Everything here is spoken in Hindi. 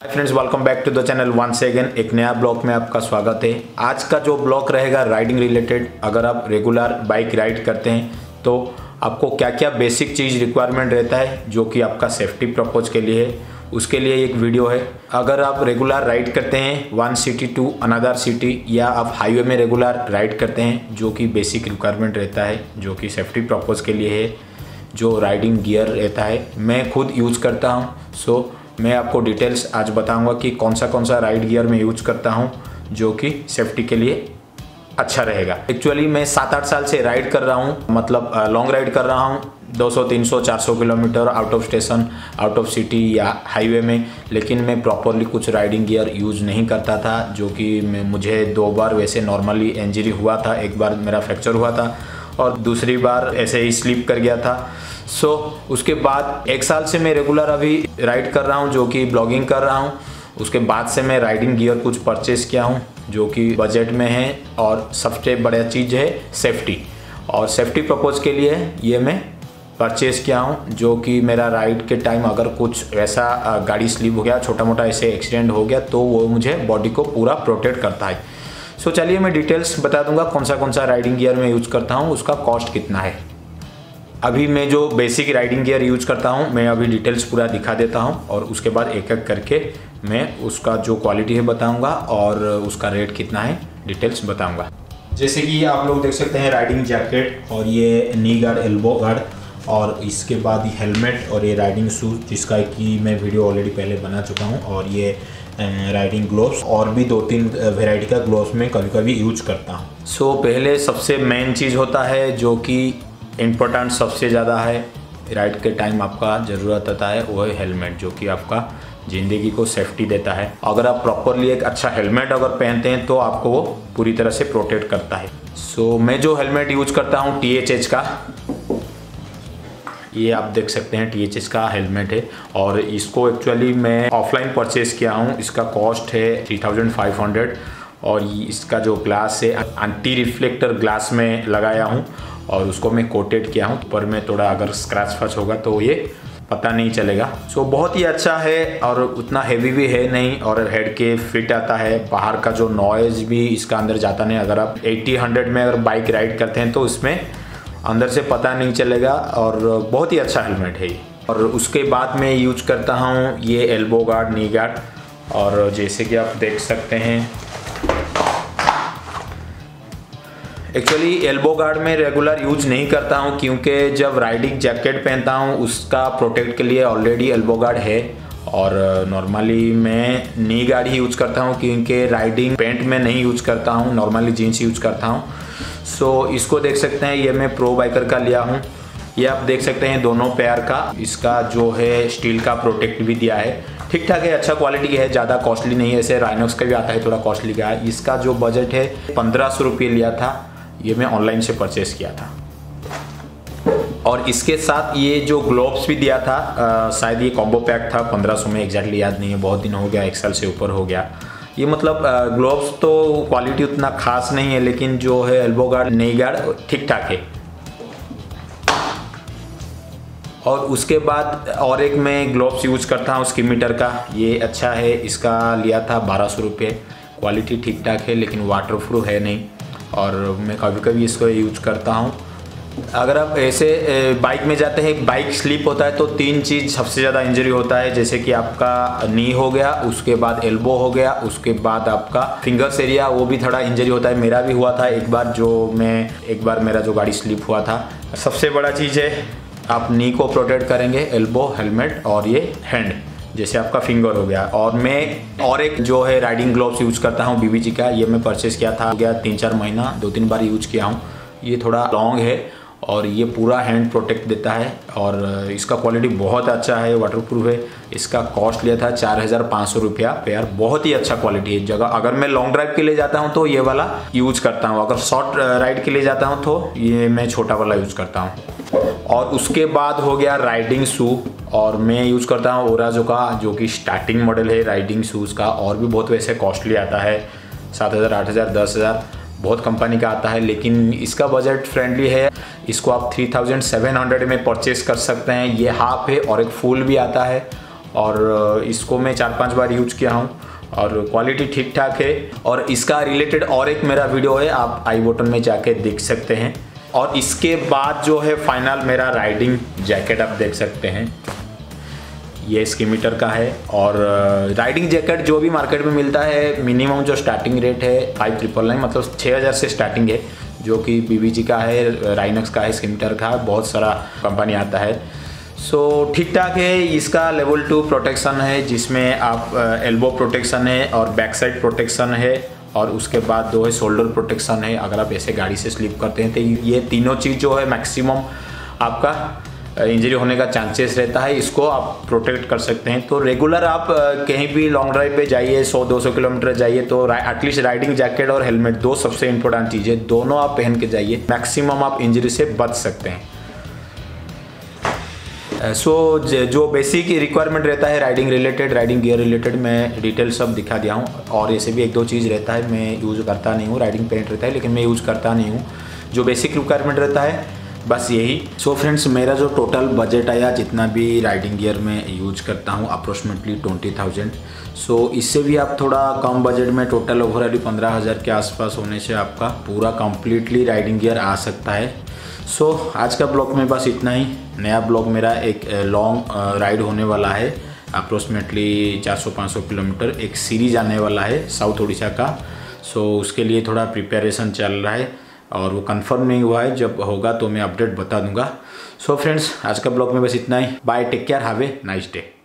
Hi friends welcome back to the channel one again एक नया ब्लॉग में आपका स्वागत है। आज का जो ब्लॉग रहेगा राइडिंग रिलेटेड अगर आप रेगुलर बाइक राइड करते हैं तो आपको क्या क्या बेसिक चीज़ रिक्वायरमेंट रहता है, जो कि आपका सेफ्टी प्रपोज के लिए है, उसके लिए एक वीडियो है। अगर आप रेगुलर राइड करते हैं one city to another city या आप हाईवे में रेगुलर राइड करते हैं, जो कि बेसिक रिक्वायरमेंट रहता है, जो कि सेफ्टी प्रपोज के लिए है, जो राइडिंग गियर रहता है, मैं खुद यूज़ करता हूँ। सो मैं आपको डिटेल्स आज बताऊँगा कि कौन सा कौन सा राइड गियर मैं यूज़ करता हूँ जो कि सेफ्टी के लिए अच्छा रहेगा। एक्चुअली मैं सात आठ साल से राइड कर रहा हूँ मतलब लॉन्ग राइड कर रहा हूँ 200, 300, 400 kilometre out of station out of city या हाईवे में लेकिन मैं प्रॉपरली कुछ राइडिंग गियर यूज़ नहीं करता था जो कि मुझे दो बार वैसे नॉर्मली इंजरी हुआ था एक बार मेरा फ्रैक्चर हुआ था। और दूसरी बार ऐसे ही स्लिप कर गया था। सो so, उसके बाद एक साल से मैं रेगुलर अभी राइड कर रहा हूँ जो कि ब्लॉगिंग कर रहा हूँ। उसके बाद से मैं राइडिंग गियर कुछ परचेस किया हूँ जो कि बजट में है और सबसे बड़ा चीज़ है सेफ्टी और सेफ्टी प्रपोज के लिए ये मैं परचेज़ किया हूँ जो कि मेरा राइड के टाइम अगर कुछ वैसा गाड़ी स्लिप हो गया छोटा मोटा ऐसे एक्सीडेंट हो गया तो वो मुझे बॉडी को पूरा प्रोटेक्ट करता है। सो चलिए मैं डिटेल्स बता दूँगा कौन सा कौन सा राइडिंग गियर मैं यूज़ करता हूँ, उसका कॉस्ट कितना है। अभी मैं जो बेसिक राइडिंग गियर यूज़ करता हूँ, मैं अभी डिटेल्स पूरा दिखा देता हूँ और उसके बाद एक एक करके मैं उसका जो क्वालिटी है बताऊँगा और उसका रेट कितना है डिटेल्स बताऊँगा। जैसे कि आप लोग देख सकते हैं राइडिंग जैकेट और ये नी गार्ड एल्बो गार्ड और इसके बाद हेलमेट और ये राइडिंग शूज़ जिसका कि मैं वीडियो ऑलरेडी पहले बना चुका हूँ और ये राइडिंग ग्लोव्स और भी दो तीन वेराइटी का ग्लोव्स में कभी कभी यूज़ करता हूँ। सो so, पहले सबसे मेन चीज़ होता है जो कि इम्पोर्टेंट सबसे ज़्यादा है राइड के टाइम आपका ज़रूरत होता है वो है हेलमेट जो कि आपका ज़िंदगी को सेफ्टी देता है। अगर आप प्रॉपरली एक अच्छा हेलमेट अगर पहनते हैं तो आपको वो पूरी तरह से प्रोटेक्ट करता है। सो so, मैं जो हेलमेट यूज़ करता हूँ टी का। ये आप देख सकते हैं टीएचएस का हेलमेट है और इसको एक्चुअली मैं ऑफलाइन परचेज किया हूँ। इसका कॉस्ट है थ्री थाउज़ेंड फाइव हंड्रेड और इसका जो ग्लास है एंटी रिफ्लेक्टर ग्लास में लगाया हूँ और उसको मैं कोटेड किया हूँ। पर में थोड़ा अगर स्क्रैच फच होगा तो ये पता नहीं चलेगा। सो so, बहुत ही अच्छा है और उतना हैवी भी है नहीं और हेड के फिट आता है। बाहर का जो नॉइज़ भी इसका अंदर जाता नहीं। अगर आप 80 100 में अगर बाइक राइड करते हैं तो इसमें अंदर से पता नहीं चलेगा और बहुत ही अच्छा हेलमेट है और उसके बाद मैं यूज़ करता हूँ ये एल्बो गार्ड, नी गार्ड। और जैसे कि आप देख सकते हैं। एक्चुअली एल्बो गार्ड में रेगुलर यूज़ नहीं करता हूँ, क्योंकि जब राइडिंग जैकेट पहनता हूँ, उसका प्रोटेक्ट के लिए ऑलरेडी एल्बो गार्ड है। और नॉर्मली मैं नी गार्ड ही यूज़ करता हूँ क्योंकि राइडिंग पेंट में नहीं यूज़ करता हूँ नॉर्मली जीन्स यूज़ करता हूँ। सो so, इसको देख सकते हैं ये मैं प्रो बाइकर का लिया हूँ। ये आप देख सकते हैं दोनों पैर का इसका जो है स्टील का प्रोटेक्ट भी दिया है। ठीक ठाक है अच्छा क्वालिटी है ज़्यादा कॉस्टली नहीं है ऐसे राइनोक्स का भी आता है थोड़ा कॉस्टली का। इसका जो बजट है पंद्रह सौ रुपये लिया था ये मैं ऑनलाइन से परचेस किया था। और इसके साथ ये जो ग्लोव्स भी दिया था शायद ये कॉम्बो पैक था 1500 में एग्जैक्टली याद नहीं है, बहुत दिन हो गया एक साल से ऊपर हो गया। ये मतलब ग्लोव्स तो क्वालिटी उतना खास नहीं है, लेकिन जो है एल्बो गार्ड नई गार्ड ठीक ठाक है। और उसके बाद और एक मैं ग्लोव्स यूज़ करता हूँ, उसकी मीटर का। ये अच्छा है, इसका लिया था बारह सौ रुपये। क्वालिटी ठीक ठाक है, लेकिन वाटर प्रूफ है नहीं। और मैं कभी कभी इसको यूज़ करता हूँ। अगर आप ऐसे बाइक में जाते हैं बाइक स्लिप होता है तो तीन चीज़ सबसे ज़्यादा इंजरी होता है, जैसे कि आपका नी हो गया, उसके बाद एल्बो हो गया, उसके बाद आपका फिंगर्स एरिया वो भी थोड़ा इंजरी होता है। मेरा भी हुआ था एक बार, जो मैं, एक बार मेरा जो गाड़ी स्लिप हुआ था। सबसे बड़ा चीज़ है, आप नी को प्रोटेक्ट करेंगे एल्बो हेलमेट और ये हैंड जैसे आपका फिंगर हो गया। और मैं और एक जो है राइडिंग ग्लोव्स यूज़ करता हूँ बीबीजी का, ये मैं परचेस किया था गया तीन चार महीना, दो तीन बार यूज़ किया हूँ। ये थोड़ा लॉन्ग है और ये पूरा हैंड प्रोटेक्ट देता है और इसका क्वालिटी बहुत अच्छा है वाटरप्रूफ है। इसका कॉस्ट लिया था चार हज़ार पाँच सौ रुपया पेयर बहुत ही अच्छा क्वालिटी है। जगह, अगर मैं लॉन्ग ड्राइव के लिए जाता हूँ तो ये वाला यूज़ करता हूँ। अगर शॉर्ट राइड के लिए जाता हूँ तो ये मैं छोटा वाला यूज़ करता हूँ। और उसके बाद हो गया राइडिंग शू और मैं यूज़ करता हूँ ओराजो का, जो कि स्टार्टिंग मॉडल है राइडिंग शूज़ का। और भी बहुत वैसे कॉस्टली आता है, सात हज़ार, आठ हज़ार, दस हज़ार। बहुत कंपनी का आता है, लेकिन इसका बजट फ्रेंडली है। इसको आप थ्री थाउज़ेंड सेवन हंड्रेड में परचेस कर सकते हैं। ये हाफ़ है और एक फुल भी आता है। और इसको मैं चार पाँच बार यूज़ किया हूँ और क्वालिटी ठीक ठाक है। और इसका रिलेटेड और एक मेरा वीडियो है, आप आई बटन में जाके देख सकते हैं। और इसके बाद जो है फाइनल मेरा राइडिंग जैकेट आप देख सकते हैं। ये इसकी मीटर का है और राइडिंग जैकेट जो भी मार्केट में मिलता है मिनिमम जो स्टार्टिंग रेट है फाइव ट्रिपल नाइन मतलब छः हज़ार से स्टार्टिंग है, जो कि बीबीजी का है राइनक्स का है स्कीमीटर का, बहुत सारा कंपनी आता है। सो ठीक ठाक है, इसका लेवल टू प्रोटेक्शन है, जिसमें आप एल्बो प्रोटेक्शन है और बैक साइड प्रोटेक्शन है और उसके बाद दो है शोल्डर प्रोटेक्शन है, अगर आप ऐसे गाड़ी से स्लिप करते हैं तो ये तीनों चीज़ जो है मैक्सिमम आपका इंजरी होने का चांसेस रहता है इसको आप प्रोटेक्ट कर सकते हैं। तो रेगुलर आप कहीं भी लॉन्ग ड्राइव पे जाइए 100-200 किलोमीटर जाइए तो एटलीस्ट राइडिंग जैकेट और हेलमेट दो सबसे इंपॉर्टेंट चीज़ें दोनों आप पहन के जाइए मैक्सिमम आप इंजरी से बच सकते हैं। सो so, जो बेसिक रिक्वायरमेंट रहता है riding related riding gear related मैं डिटेल सब दिखा दिया हूँ और ऐसे भी एक दो चीज़ रहता है मैं यूज़ करता नहीं हूँ राइडिंग पेंट रहता है लेकिन मैं यूज़ करता नहीं हूँ। जो बेसिक रिक्वायरमेंट रहता है बस यही। सो so फ्रेंड्स मेरा जो टोटल बजट आया जितना भी राइडिंग गियर में यूज़ करता हूँ अप्रोक्सीमेटली ट्वेंटी थाउज़ेंड सो इससे भी आप थोड़ा कम बजट में टोटल ओवरऑली पंद्रह हज़ार के आसपास होने से आपका पूरा कम्प्लीटली राइडिंग गियर आ सकता है। सो so, आज का ब्लॉग में बस इतना ही। नया ब्लॉग मेरा एक लॉन्ग राइड होने वाला है। अप्रोक्सीमेटली 400-500 किलोमीटर एक सीरीज़ आने वाला है साउथ उड़ीसा का। सो so, उसके लिए थोड़ा प्रिपरेशन चल रहा है। और वो कंफर्म नहीं हुआ है। जब होगा तो मैं अपडेट बता दूँगा। सो so फ्रेंड्स आज का ब्लॉग में बस इतना ही। Bye take care have a nice day